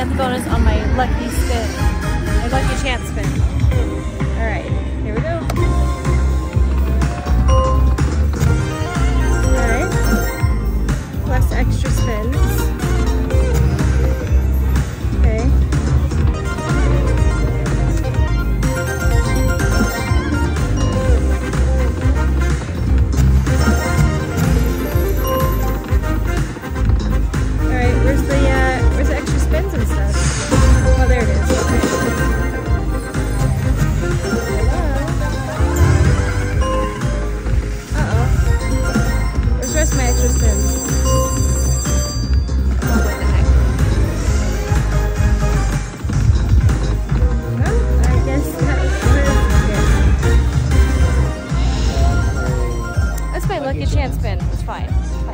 got the bonus on my lucky spin. My lucky chance spin. Alright, here we go. Alright. Less extra spins. look, your chance, spin. It's fine. It's fine.